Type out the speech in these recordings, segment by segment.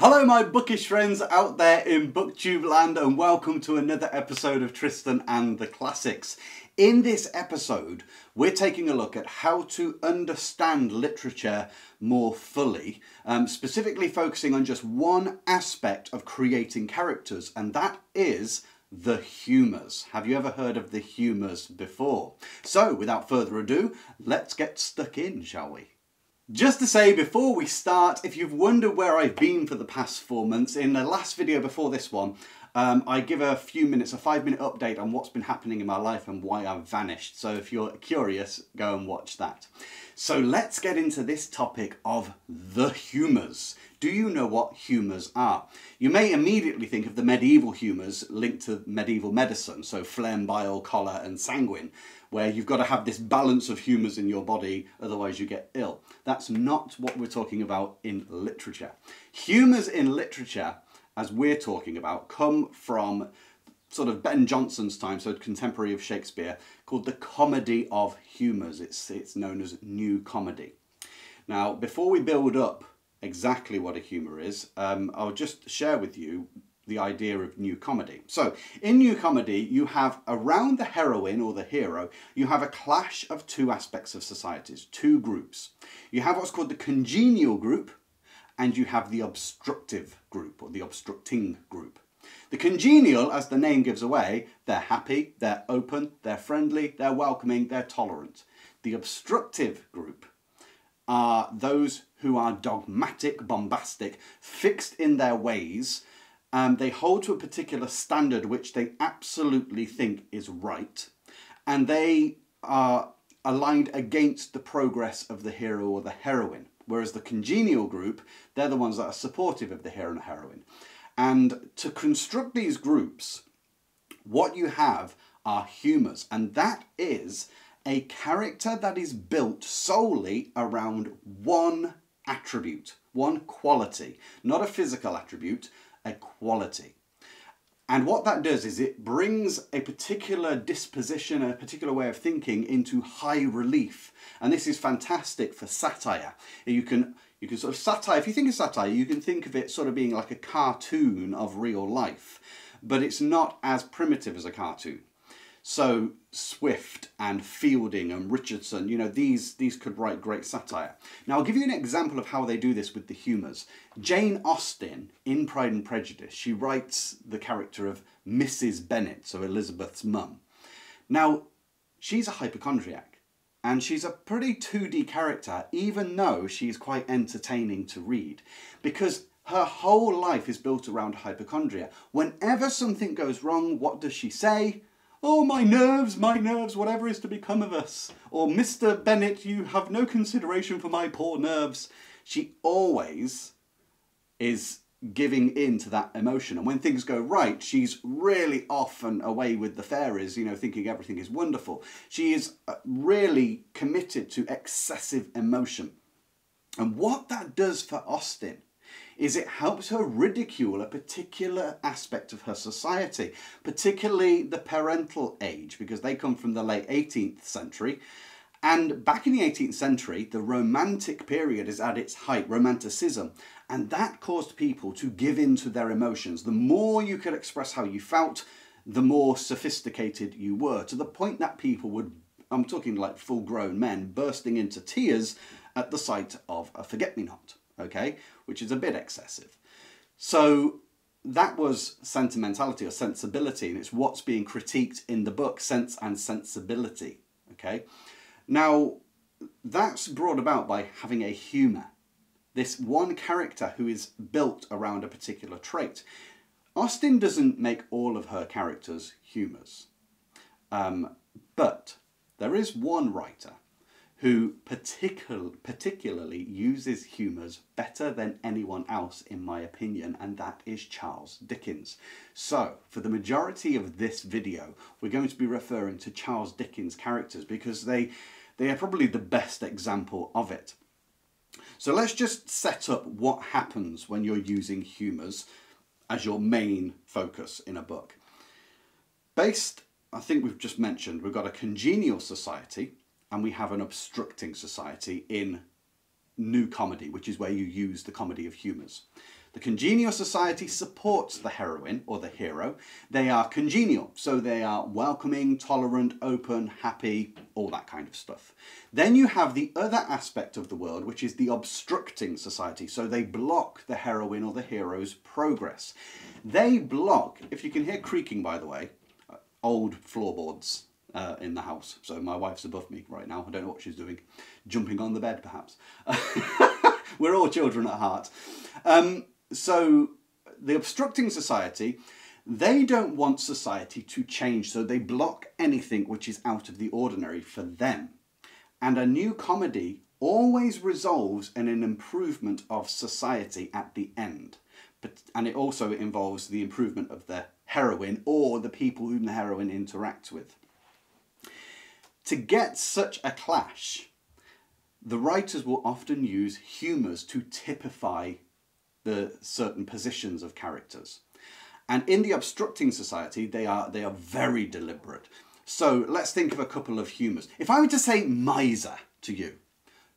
Hello, my bookish friends out there in Booktube land, and welcome to another episode of Tristan and the Classics. In this episode, we're taking a look at how to understand literature more fully, um, specifically focusing on just one aspect of creating characters, and that is the humours. Have you ever heard of the humours before? So, without further ado, let's get stuck in, shall we? Just to say before we start, if you've wondered where I've been for the past four months, in the last video before this one, um, I give a few minutes, a five minute update on what's been happening in my life and why I've vanished. So if you're curious, go and watch that. So let's get into this topic of the humours. Do you know what humours are? You may immediately think of the medieval humours linked to medieval medicine, so phlegm, bile, choler and sanguine, where you've got to have this balance of humours in your body, otherwise you get ill. That's not what we're talking about in literature. Humours in literature, as we're talking about, come from sort of Ben Jonson's time, so contemporary of Shakespeare, called the Comedy of Humours. It's, it's known as New Comedy. Now, before we build up exactly what a humour is, um, I'll just share with you the idea of new comedy. So, in new comedy, you have around the heroine or the hero, you have a clash of two aspects of societies, two groups. You have what's called the congenial group, and you have the obstructive group or the obstructing group. The congenial, as the name gives away, they're happy, they're open, they're friendly, they're welcoming, they're tolerant. The obstructive group are those who are dogmatic, bombastic, fixed in their ways. Um, they hold to a particular standard which they absolutely think is right, and they are aligned against the progress of the hero or the heroine. Whereas the congenial group, they're the ones that are supportive of the hero and heroine. And to construct these groups, what you have are humours, and that is a character that is built solely around one attribute, one quality, not a physical attribute, a quality. And what that does is it brings a particular disposition, a particular way of thinking into high relief. And this is fantastic for satire. You can you can sort of satire, if you think of satire, you can think of it sort of being like a cartoon of real life, but it's not as primitive as a cartoon. So Swift and Fielding and Richardson, you know, these, these could write great satire. Now I'll give you an example of how they do this with the humours. Jane Austen, in Pride and Prejudice, she writes the character of Mrs. Bennet, so Elizabeth's mum. Now, she's a hypochondriac, and she's a pretty 2D character, even though she's quite entertaining to read, because her whole life is built around hypochondria. Whenever something goes wrong, what does she say? Oh, my nerves, my nerves, whatever is to become of us. Or, Mr. Bennet, you have no consideration for my poor nerves. She always is giving in to that emotion. And when things go right, she's really off and away with the fairies, you know, thinking everything is wonderful. She is uh, really committed to excessive emotion. And what that does for Austen is it helps her ridicule a particular aspect of her society, particularly the parental age, because they come from the late 18th century. And back in the 18th century, the Romantic period is at its height, Romanticism, and that caused people to give in to their emotions. The more you could express how you felt, the more sophisticated you were, to the point that people would, I'm talking like full grown men, bursting into tears at the sight of a forget me not okay, which is a bit excessive. So that was sentimentality or sensibility, and it's what's being critiqued in the book, Sense and Sensibility, okay? Now, that's brought about by having a humour. This one character who is built around a particular trait. Austen doesn't make all of her characters humours, um, but there is one writer who particular, particularly uses humours better than anyone else, in my opinion, and that is Charles Dickens. So, for the majority of this video, we're going to be referring to Charles Dickens characters because they, they are probably the best example of it. So let's just set up what happens when you're using humours as your main focus in a book. Based, I think we've just mentioned, we've got a congenial society, and we have an obstructing society in new comedy, which is where you use the comedy of humours. The congenial society supports the heroine or the hero. They are congenial, so they are welcoming, tolerant, open, happy, all that kind of stuff. Then you have the other aspect of the world, which is the obstructing society. So they block the heroine or the hero's progress. They block, if you can hear creaking by the way, uh, old floorboards uh, in the house. So my wife's above me right now. I don't know what she's doing. Jumping on the bed, perhaps. We're all children at heart. Um, so the obstructing society, they don't want society to change, so they block anything which is out of the ordinary for them. And a new comedy always resolves in an improvement of society at the end. But, and it also involves the improvement of the heroine or the people whom the heroine interacts with. To get such a clash, the writers will often use humours to typify the certain positions of characters. And in the obstructing society, they are, they are very deliberate. So let's think of a couple of humours. If I were to say miser to you,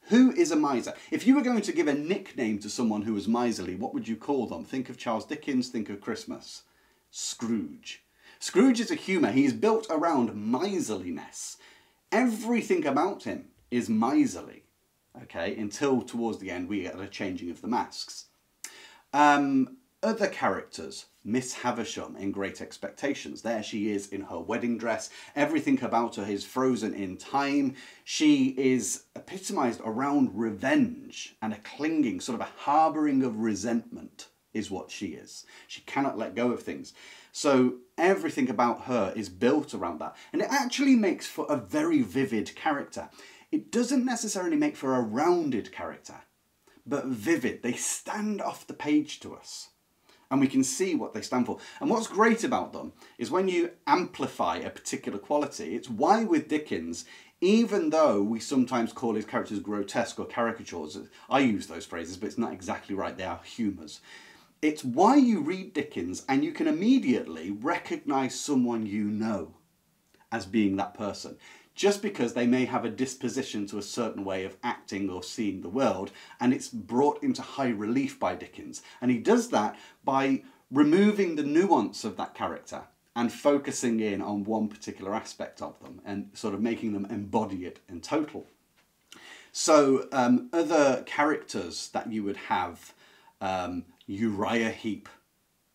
who is a miser? If you were going to give a nickname to someone who was miserly, what would you call them? Think of Charles Dickens, think of Christmas. Scrooge. Scrooge is a humour. He is built around miserliness. Everything about him is miserly, okay, until towards the end we get a changing of the masks. Um, other characters, Miss Havisham in Great Expectations. There she is in her wedding dress. Everything about her is frozen in time. She is epitomised around revenge and a clinging, sort of a harbouring of resentment is what she is. She cannot let go of things. So everything about her is built around that. And it actually makes for a very vivid character. It doesn't necessarily make for a rounded character but vivid. They stand off the page to us and we can see what they stand for. And what's great about them is when you amplify a particular quality, it's why with Dickens, even though we sometimes call his characters grotesque or caricatures, I use those phrases, but it's not exactly right, they are humours. It's why you read Dickens and you can immediately recognise someone you know as being that person just because they may have a disposition to a certain way of acting or seeing the world, and it's brought into high relief by Dickens. And he does that by removing the nuance of that character and focusing in on one particular aspect of them and sort of making them embody it in total. So, um, other characters that you would have um, Uriah Heep.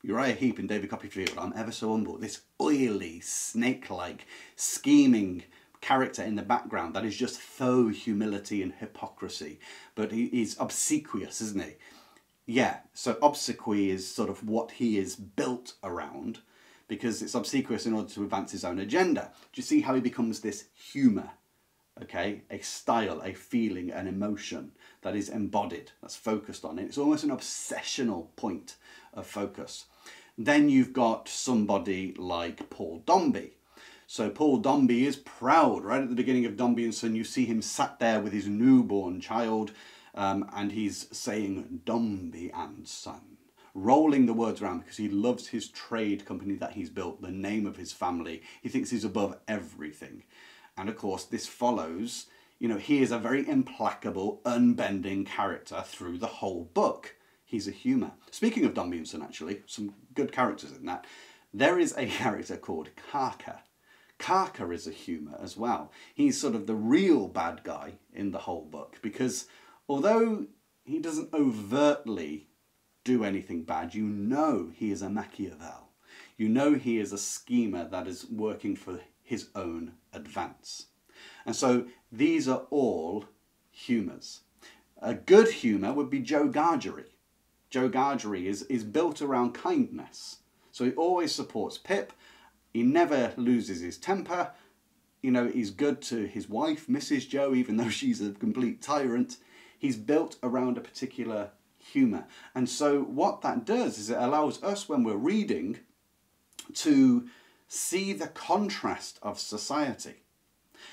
Uriah Heep and David Copperfield, I'm ever so humble. This oily, snake like, scheming, character in the background that is just faux humility and hypocrisy. But he, he's obsequious, isn't he? Yeah, so obsequy is sort of what he is built around because it's obsequious in order to advance his own agenda. Do you see how he becomes this humour? Okay, a style, a feeling, an emotion that is embodied, that's focused on it. It's almost an obsessional point of focus. Then you've got somebody like Paul Dombey, so Paul Dombey is proud. Right at the beginning of Dombey and Son, you see him sat there with his newborn child, um, and he's saying Dombey and Son, rolling the words around because he loves his trade company that he's built, the name of his family. He thinks he's above everything. And of course, this follows, you know, he is a very implacable, unbending character through the whole book. He's a humour. Speaking of Dombey and Son, actually, some good characters in that. There is a character called Carker Carker is a humour as well. He's sort of the real bad guy in the whole book because although he doesn't overtly do anything bad, you know he is a Machiavel. You know he is a schemer that is working for his own advance. And so these are all humours. A good humour would be Joe Gargery. Joe Gargery is, is built around kindness. So he always supports Pip he never loses his temper. You know, he's good to his wife, Mrs. Joe, even though she's a complete tyrant. He's built around a particular humour. And so what that does is it allows us, when we're reading, to see the contrast of society.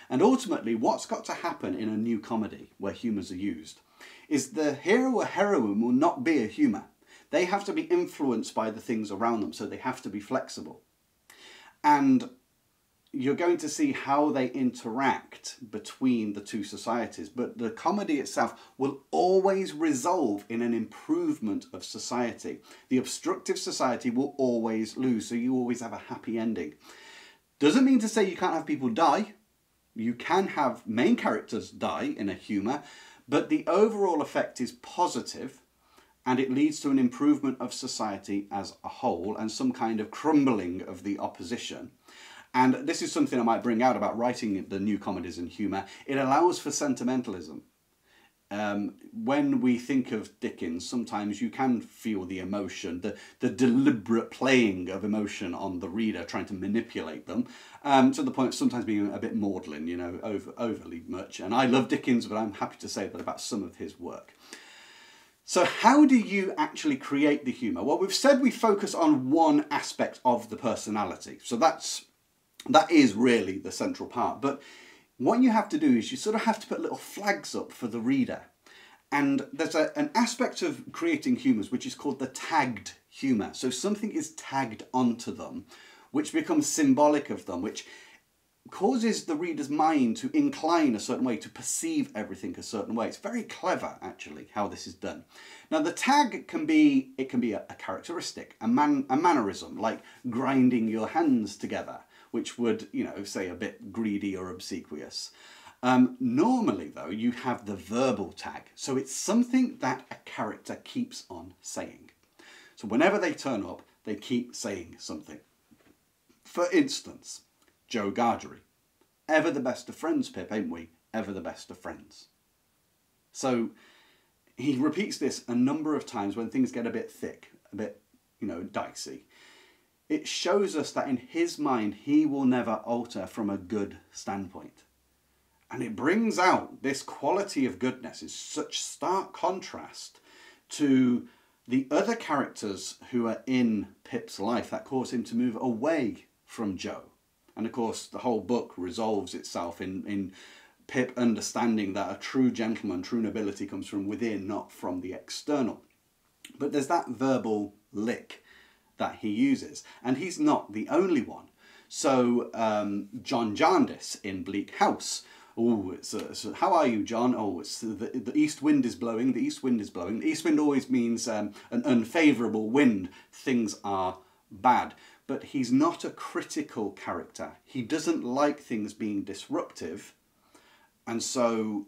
And ultimately, what's got to happen in a new comedy where humours are used is the hero or heroine will not be a humour. They have to be influenced by the things around them, so they have to be flexible. And you're going to see how they interact between the two societies. But the comedy itself will always resolve in an improvement of society. The obstructive society will always lose, so you always have a happy ending. Doesn't mean to say you can't have people die. You can have main characters die in a humour, but the overall effect is positive and it leads to an improvement of society as a whole and some kind of crumbling of the opposition. And this is something I might bring out about writing the new comedies and humour. It allows for sentimentalism. Um, when we think of Dickens, sometimes you can feel the emotion, the, the deliberate playing of emotion on the reader, trying to manipulate them, um, to the point of sometimes being a bit maudlin, you know, over, overly much. And I love Dickens, but I'm happy to say that about some of his work. So, how do you actually create the humour? Well, we've said we focus on one aspect of the personality. So that's that is really the central part. But what you have to do is you sort of have to put little flags up for the reader. And there's a, an aspect of creating humours which is called the tagged humour. So something is tagged onto them, which becomes symbolic of them, which causes the reader's mind to incline a certain way, to perceive everything a certain way. It's very clever, actually, how this is done. Now, the tag can be, it can be a, a characteristic, a, man, a mannerism, like grinding your hands together, which would, you know, say a bit greedy or obsequious. Um, normally, though, you have the verbal tag. So it's something that a character keeps on saying. So whenever they turn up, they keep saying something. For instance, Joe Gargery. Ever the best of friends, Pip, ain't we? Ever the best of friends. So he repeats this a number of times when things get a bit thick, a bit, you know, dicey it shows us that in his mind he will never alter from a good standpoint. And it brings out this quality of goodness is such stark contrast to the other characters who are in Pip's life that cause him to move away from Joe. And of course, the whole book resolves itself in, in Pip understanding that a true gentleman, true nobility comes from within, not from the external. But there's that verbal lick that he uses. And he's not the only one. So um, John Jarndyce in Bleak House. Oh, how are you, John? Oh, it's the, the east wind is blowing. The east wind is blowing. The east wind always means um, an unfavourable wind. Things are bad. But he's not a critical character. He doesn't like things being disruptive. And so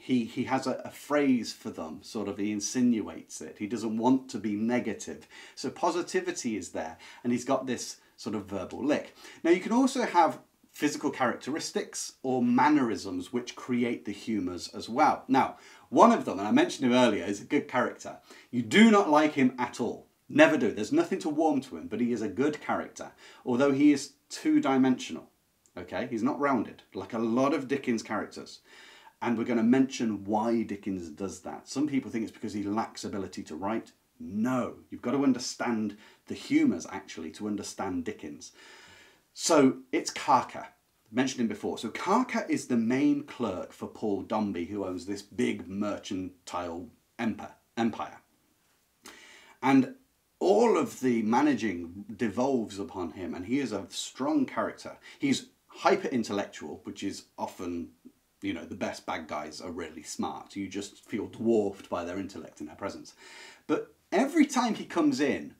he, he has a, a, phrase for them, sort of, he insinuates it. He doesn't want to be negative. So positivity is there, and he's got this sort of verbal lick. Now, you can also have physical characteristics or mannerisms which create the humours as well. Now, one of them, and I mentioned him earlier, is a good character. You do not like him at all. Never do. There's nothing to warm to him, but he is a good character, although he is two dimensional. Okay, he's not rounded, like a lot of Dickens characters. And we're going to mention why Dickens does that. Some people think it's because he lacks ability to write. No, you've got to understand the humours actually to understand Dickens. So it's Carker. mentioned him before. So Carker is the main clerk for Paul Dombey, who owns this big mercantile empire. And all of the managing devolves upon him, and he is a strong character. He's hyper intellectual, which is often you know, the best bad guys are really smart. You just feel dwarfed by their intellect and their presence. But every time he comes in,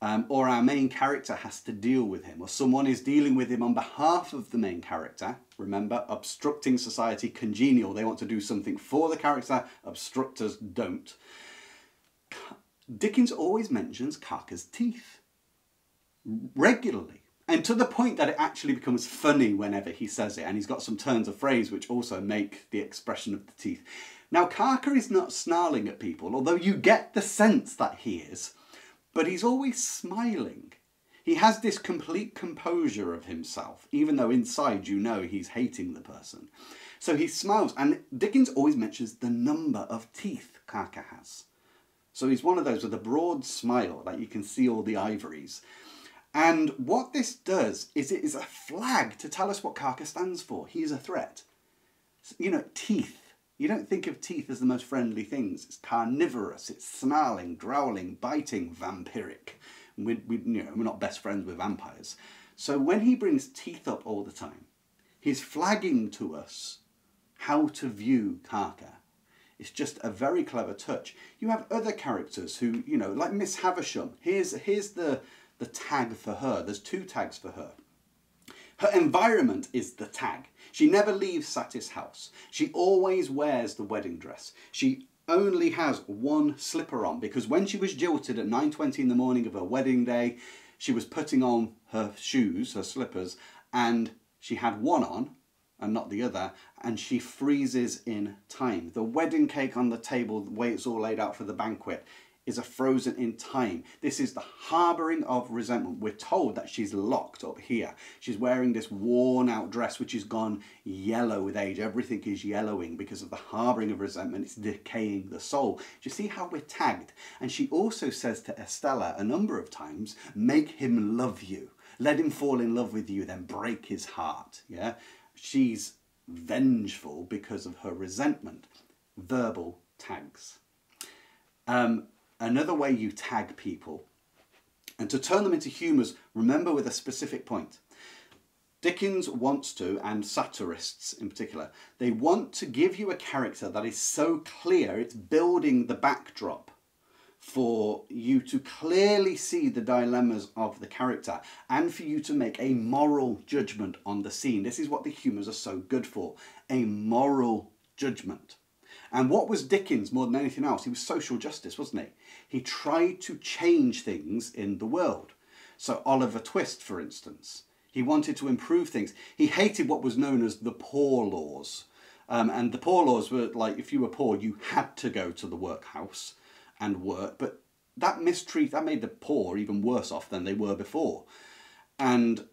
um, or our main character has to deal with him, or someone is dealing with him on behalf of the main character. Remember, obstructing society congenial. They want to do something for the character, obstructors don't. Dickens always mentions Carker's teeth regularly. And to the point that it actually becomes funny whenever he says it, and he's got some turns of phrase which also make the expression of the teeth. Now, Carker is not snarling at people, although you get the sense that he is, but he's always smiling. He has this complete composure of himself, even though inside you know he's hating the person. So he smiles, and Dickens always mentions the number of teeth Carker has. So he's one of those with a broad smile, like you can see all the ivories. And what this does is it is a flag to tell us what Carker stands for. He is a threat. You know, teeth. You don't think of teeth as the most friendly things. It's carnivorous, it's snarling, growling, biting, vampiric. We, we, you know, we're not best friends with vampires. So when he brings teeth up all the time, he's flagging to us how to view Carker. It's just a very clever touch. You have other characters who, you know, like Miss Havisham. Here's, here's the, the tag for her. There's two tags for her. Her environment is the tag. She never leaves Satis house. She always wears the wedding dress. She only has one slipper on because when she was jilted at 9.20 in the morning of her wedding day, she was putting on her shoes, her slippers, and she had one on and not the other, and she freezes in time. The wedding cake on the table, the way it's all laid out for the banquet, is a frozen in time. This is the harbouring of resentment. We're told that she's locked up here. She's wearing this worn out dress which has gone yellow with age. Everything is yellowing because of the harbouring of resentment. It's decaying the soul. Do you see how we're tagged? And she also says to Estella a number of times, make him love you. Let him fall in love with you, then break his heart. Yeah? She's vengeful because of her resentment. Verbal tags. Um, another way you tag people, and to turn them into humours, remember with a specific point. Dickens wants to, and satirists in particular, they want to give you a character that is so clear, it's building the backdrop for you to clearly see the dilemmas of the character and for you to make a moral judgment on the scene. This is what the humours are so good for a moral judgment. And what was Dickens more than anything else? He was social justice, wasn't he? He tried to change things in the world. So, Oliver Twist, for instance, he wanted to improve things. He hated what was known as the poor laws. Um, and the poor laws were like if you were poor, you had to go to the workhouse and work. But that mistreat that made the poor even worse off than they were before. And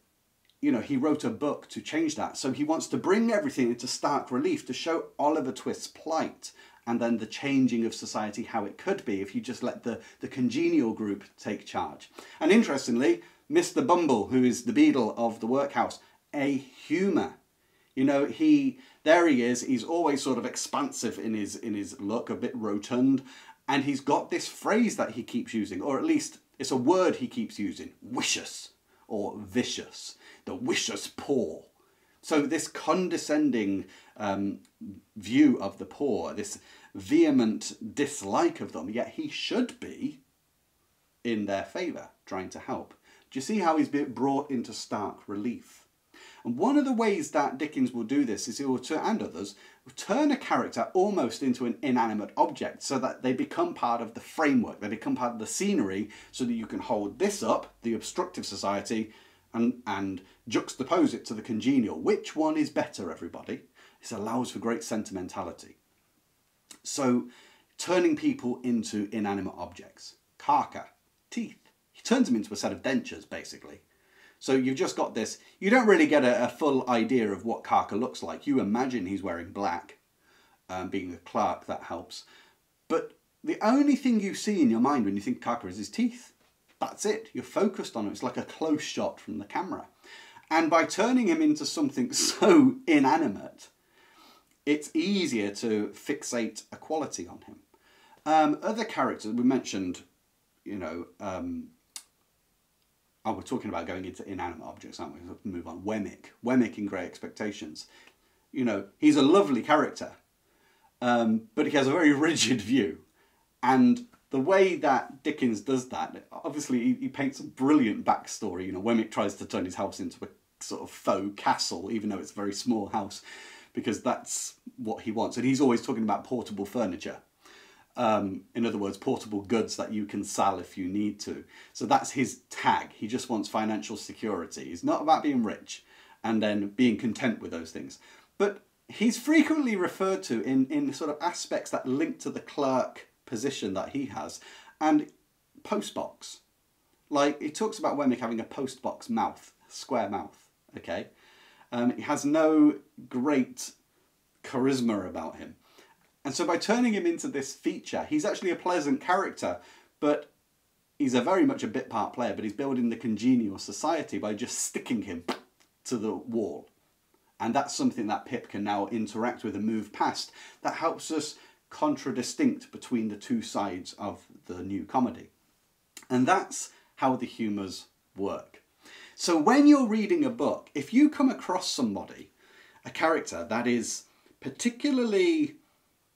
you know, he wrote a book to change that. So he wants to bring everything into stark relief to show Oliver Twist's plight and then the changing of society, how it could be if you just let the, the congenial group take charge. And interestingly, Mr. Bumble, who is the beadle of the workhouse, a humour. You know, he there he is, he's always sort of expansive in his in his look, a bit rotund, and he's got this phrase that he keeps using, or at least it's a word he keeps using, vicious or vicious the vicious poor. So this condescending um, view of the poor, this vehement dislike of them, yet he should be in their favour, trying to help. Do you see how he's brought into stark relief? And one of the ways that Dickens will do this is he will and others, turn a character almost into an inanimate object so that they become part of the framework, they become part of the scenery so that you can hold this up, the obstructive society, and, and juxtapose it to the congenial. Which one is better, everybody? This allows for great sentimentality. So, turning people into inanimate objects. Carker, teeth. He turns them into a set of dentures, basically. So you've just got this. You don't really get a, a full idea of what Carker looks like. You imagine he's wearing black. Um, being a clerk, that helps. But the only thing you see in your mind when you think Carker is his teeth. That's it. You're focused on it. It's like a close shot from the camera. And by turning him into something so inanimate, it's easier to fixate a quality on him. Um, other characters, we mentioned, you know, um, oh, we're talking about going into inanimate objects, aren't we? Let's move on. Wemmick. Wemmick in Great Expectations. You know, he's a lovely character, um, but he has a very rigid view. And the way that Dickens does that, obviously he, he, paints a brilliant backstory. You know, Wemmick tries to turn his house into a sort of faux castle, even though it's a very small house, because that's what he wants. And he's always talking about portable furniture. Um, in other words, portable goods that you can sell if you need to. So that's his tag. He just wants financial security. He's not about being rich and then being content with those things. But he's frequently referred to in, in sort of aspects that link to the clerk position that he has. And postbox. Like, he talks about Wemmick having a postbox mouth, square mouth, okay? Um, he has no great charisma about him. And so by turning him into this feature, he's actually a pleasant character, but he's a very much a bit part player, but he's building the congenial society by just sticking him to the wall. And that's something that Pip can now interact with and move past. That helps us contradistinct between the two sides of the new comedy. And that's how the humours work. So when you're reading a book, if you come across somebody, a character that is particularly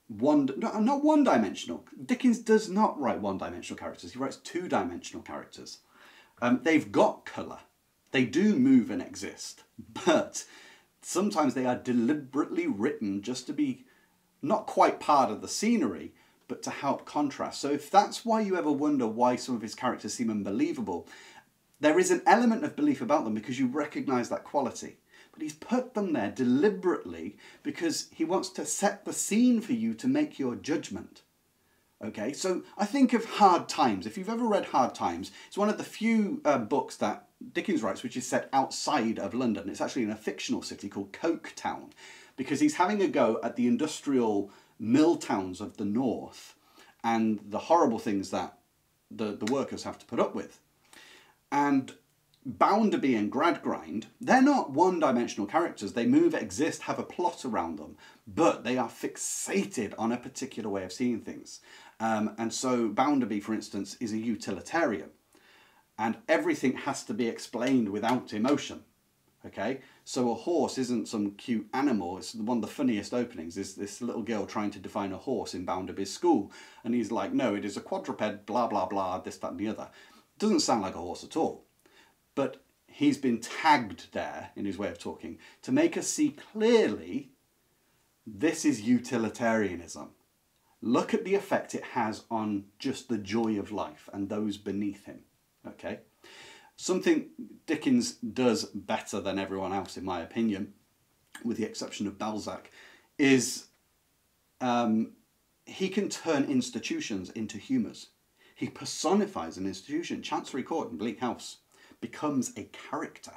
one, no, not one dimensional. Dickens does not write one dimensional characters, he writes two dimensional characters. Um, they've got colour, they do move and exist, but sometimes they are deliberately written just to be not quite part of the scenery, but to help contrast. So if that's why you ever wonder why some of his characters seem unbelievable, there is an element of belief about them because you recognize that quality. But he's put them there deliberately because he wants to set the scene for you to make your judgment. Okay, so I think of Hard Times. If you've ever read Hard Times, it's one of the few uh, books that Dickens writes which is set outside of London. It's actually in a fictional city called Coketown because he's having a go at the industrial mill towns of the north and the horrible things that the, the workers have to put up with. And Bounderby and Gradgrind, they're not one dimensional characters. They move, exist, have a plot around them, but they are fixated on a particular way of seeing things. Um, and so Bounderby, for instance, is a utilitarian. And everything has to be explained without emotion. Okay, so a horse isn't some cute animal. It's one of the funniest openings. Is this little girl trying to define a horse in Bounderby's school, and he's like, "No, it is a quadruped." Blah blah blah. This, that, and the other. Doesn't sound like a horse at all. But he's been tagged there in his way of talking to make us see clearly this is utilitarianism. Look at the effect it has on just the joy of life and those beneath him. Okay. Something Dickens does better than everyone else, in my opinion, with the exception of Balzac, is um, he can turn institutions into humours. He personifies an institution. Chancery Court in Bleak House becomes a character.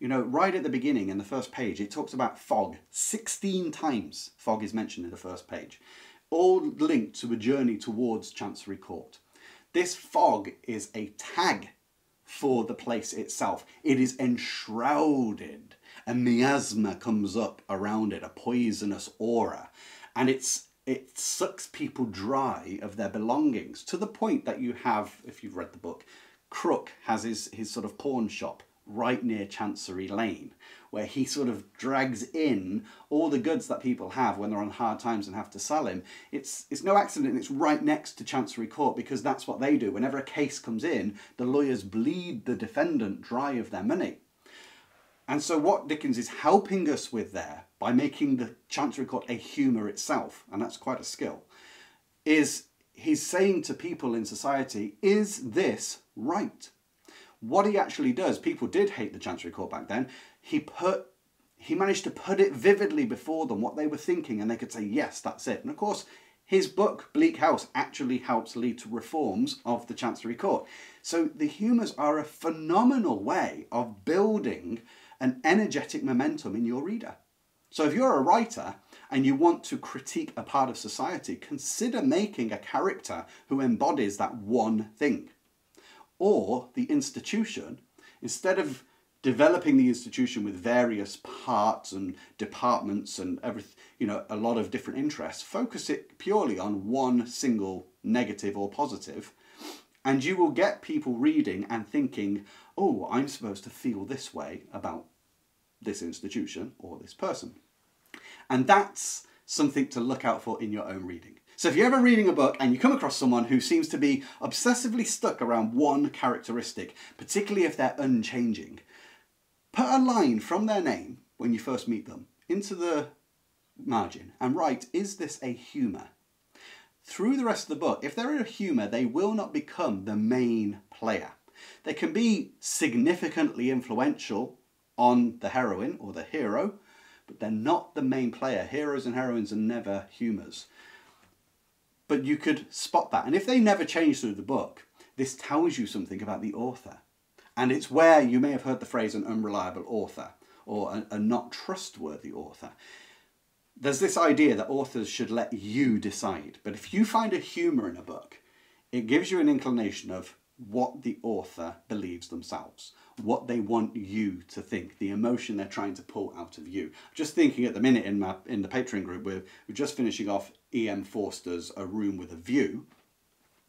You know, right at the beginning in the first page, it talks about fog. 16 times fog is mentioned in the first page, all linked to a journey towards Chancery Court. This fog is a tag for the place itself. It is enshrouded. A miasma comes up around it, a poisonous aura, and it's it sucks people dry of their belongings to the point that you have, if you've read the book, Krook has his, his sort of pawn shop right near Chancery Lane, where he sort of drags in all the goods that people have when they're on hard times and have to sell him. It's, it's no accident it's right next to Chancery Court because that's what they do. Whenever a case comes in, the lawyers bleed the defendant dry of their money. And so what Dickens is helping us with there, by making the Chancery Court a humour itself, and that's quite a skill, is he's saying to people in society, is this right? What he actually does, people did hate the Chancery Court back then. He put he managed to put it vividly before them what they were thinking and they could say yes that's it. And of course his book bleak house actually helps lead to reforms of the chancery court. So the humours are a phenomenal way of building an energetic momentum in your reader. So if you're a writer and you want to critique a part of society consider making a character who embodies that one thing or the institution, instead of developing the institution with various parts and departments and every, you know, a lot of different interests, focus it purely on one single negative or positive, and you will get people reading and thinking, oh, I'm supposed to feel this way about this institution or this person. And that's something to look out for in your own reading. So if you're ever reading a book and you come across someone who seems to be obsessively stuck around one characteristic, particularly if they're unchanging, put a line from their name when you first meet them into the margin and write, is this a humour? Through the rest of the book, if they're a humour, they will not become the main player. They can be significantly influential on the heroine or the hero, but they're not the main player. Heroes and heroines are never humours. But you could spot that. And if they never change through the book, this tells you something about the author. And it's where you may have heard the phrase an unreliable author or a, a not trustworthy author. There's this idea that authors should let you decide. But if you find a humour in a book, it gives you an inclination of what the author believes themselves, what they want you to think, the emotion they're trying to pull out of you. Just thinking at the minute in my in the Patreon group, we're, we're just finishing off E.M. Forster's A Room with a View.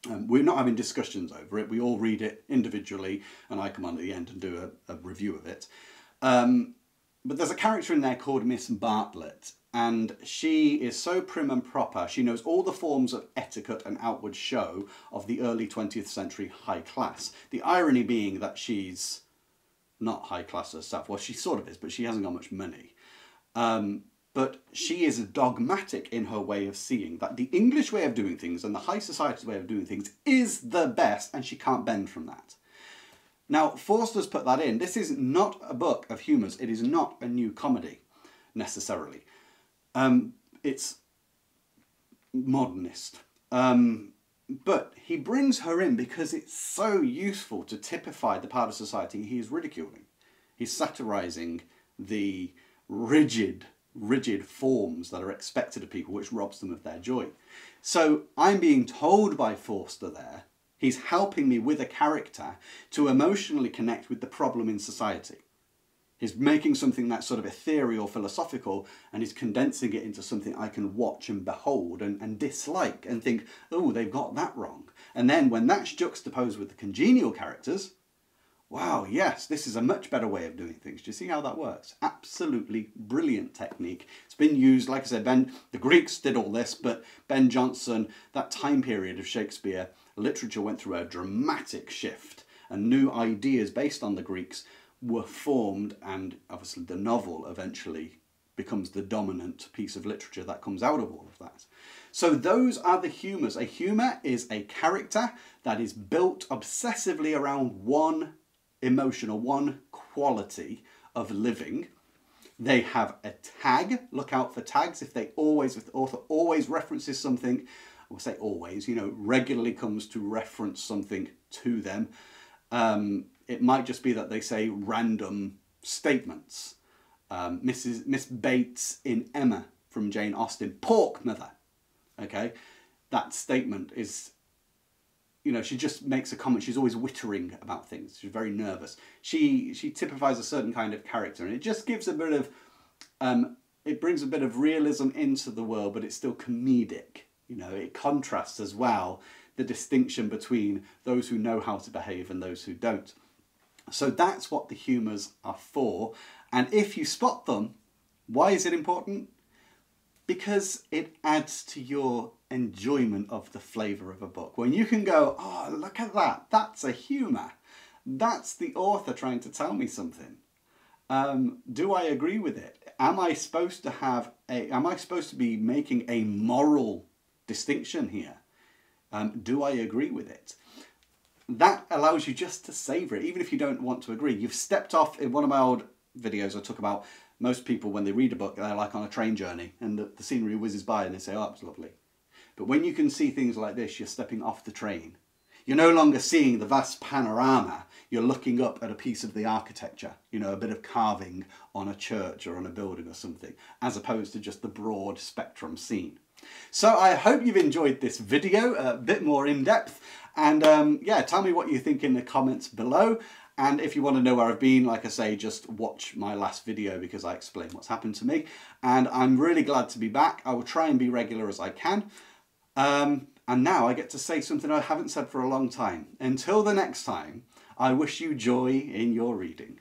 Um, we're not having discussions over it. We all read it individually, and I come on at the end and do a, a review of it. Um, but there's a character in there called Miss Bartlett, and she is so prim and proper. She knows all the forms of etiquette and outward show of the early 20th century high class. The irony being that she's not high class herself. Well, she sort of is, but she hasn't got much money. Um, but she is dogmatic in her way of seeing that the English way of doing things and the high society's way of doing things is the best, and she can't bend from that. Now, Forster's put that in. This is not a book of humours. It is not a new comedy, necessarily. Um, it's modernist. Um, but he brings her in because it's so useful to typify the part of society he is ridiculing. He's satirising the rigid, rigid forms that are expected of people, which robs them of their joy. So I'm being told by Forster there He's helping me with a character to emotionally connect with the problem in society. He's making something that's sort of ethereal, philosophical, and he's condensing it into something I can watch and behold and, and dislike and think, oh, they've got that wrong. And then when that's juxtaposed with the congenial characters, wow, yes, this is a much better way of doing things. Do you see how that works? Absolutely brilliant technique. It's been used, like I said, Ben, the Greeks did all this, but Ben Jonson, that time period of Shakespeare, literature went through a dramatic shift and new ideas based on the Greeks were formed and obviously the novel eventually becomes the dominant piece of literature that comes out of all of that. So those are the humours. A humour is a character that is built obsessively around one emotion or one quality of living. They have a tag. Look out for tags. If they always, if the author always references something, I will say always, you know, regularly comes to reference something to them. Um, it might just be that they say random statements. Um, Mrs. Miss Bates in Emma from Jane Austen, pork mother. Okay, that statement is, you know, she just makes a comment. She's always wittering about things. She's very nervous. She she typifies a certain kind of character, and it just gives a bit of, um, it brings a bit of realism into the world, but it's still comedic. You know, it contrasts as well the distinction between those who know how to behave and those who don't. So that's what the humours are for. And if you spot them, why is it important? Because it adds to your enjoyment of the flavour of a book. When you can go, oh, look at that, that's a humour. That's the author trying to tell me something. Um, do I agree with it? Am I supposed to have a, am I supposed to be making a moral distinction here. Um, do I agree with it? That allows you just to savour it, even if you don't want to agree. You've stepped off, in one of my old videos I talk about most people when they read a book, they're like on a train journey and the, the scenery whizzes by and they say, oh, that's lovely. But when you can see things like this, you're stepping off the train. You're no longer seeing the vast panorama. You're looking up at a piece of the architecture, you know, a bit of carving on a church or on a building or something, as opposed to just the broad spectrum scene. So I hope you've enjoyed this video, a bit more in depth. And um, yeah, tell me what you think in the comments below. And if you want to know where I've been, like I say, just watch my last video because I explain what's happened to me. And I'm really glad to be back. I will try and be regular as I can. Um, and now I get to say something I haven't said for a long time. Until the next time, I wish you joy in your reading.